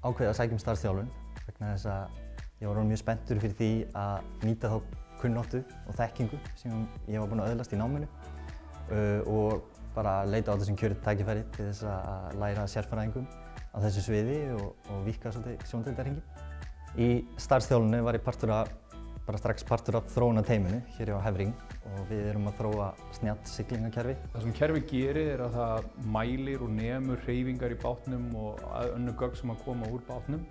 ákveðið að sækja um starfsþjálfun vegna þess að ég var mjög spenntur fyrir því að nýta þá kunnáttu og þekkingu sem ég var búinn að öðlast í náminu uh, og bara leita á þetta sem kjörið tækifæri til þess að læra sérfæraðingum á þessu sviði og, og vika svolítið sjóndeldarhingin. Í starfsþjálfunni var ég partur af, bara strax partur af þróuna teiminu hér á Hefring og við erum að þróa snjátt siglingakerfi. Það sem kerfi gerir er að það mælir og nemur hreyfingar í bátnum og önnu gögg sem að koma úr bátnum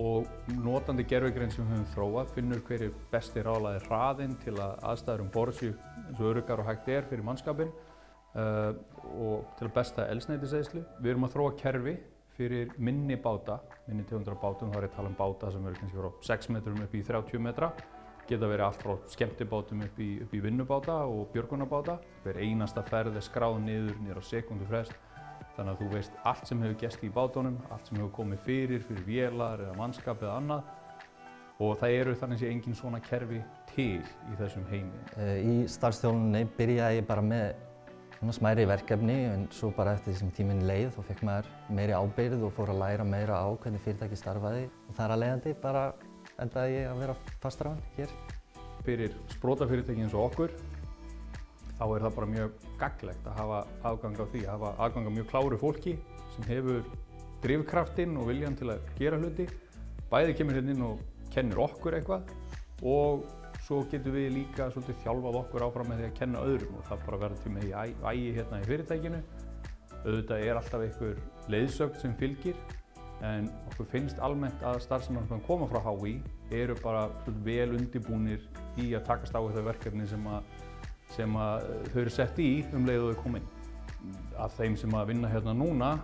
og notandi gerfigrein sem við höfum þróað finnur hver er besti ráðlaði hraðinn til að aðstæður um borðsjú eins og öruggar og hægt er fyrir mannskapin uh, og til að besta elsneitisæðslu. Við erum að þróa kerfi fyrir minni báta, minni tegundra bátum, þá er ég að tala um báta sem eru kannski frá 6 metrum upp í 30 metra, geta verið allt frá skemmtibátum upp í, upp í vinnubáta og björgunarbáta. Hver einasta ferð er skráð niður, niður á sekundu frest, þannig að þú veist allt sem hefur gæst í bátunum, allt sem hefur komið fyrir, fyrir vélar eða mannskap eða annað og það eru þannig sé engin svona kerfi til í þessum heimi. Í starfstjólunni byrjaði ég bara með smæri verkefni en svo bara eftir því sem tíminn leið þá fekk maður meiri ábyrgð og fór að læra meira á hvernig fyrirtæki starfaði og þar að leiðandi bara endaði ég að vera hann hér. Fyrir sprótafyrirtæki eins og okkur þá er það bara mjög gaglegt að hafa aðgang á því, að hafa aðgang á mjög kláru fólki sem hefur drivkraftinn og viljan til að gera hluti. Bæði kemur hérna inn og kennir okkur eitthvað og svo getum við líka svolítið þjálfað okkur áfram með því að kenna öðrum og það bara verður til með í ægi hérna í fyrirtækinu. Auðvitað er alltaf einhver leiðsögn sem fylgir en okkur finnst almennt að starfsmenn sem koma frá HÍ eru bara vel undibúnir í að takast á þetta verkefni sem að, sem að þau eru sett í um leið og þau koma inn. Af þeim sem að vinna hérna núna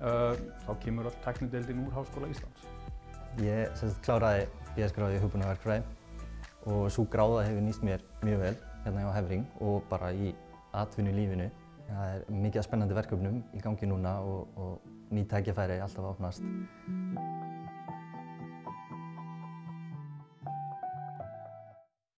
uh, þá kemur all teknideildin úr Háskóla Íslands. Ég kláraði BS-gráði í hugbúnaverkfræði og svo gráða hefur nýst mér mjög vel hérna á Hefring og bara í atvinnu lífinu. Það er mikið spennandi verkefnum í gangi núna og, og ný tækifæri alltaf að opnast.